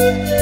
Música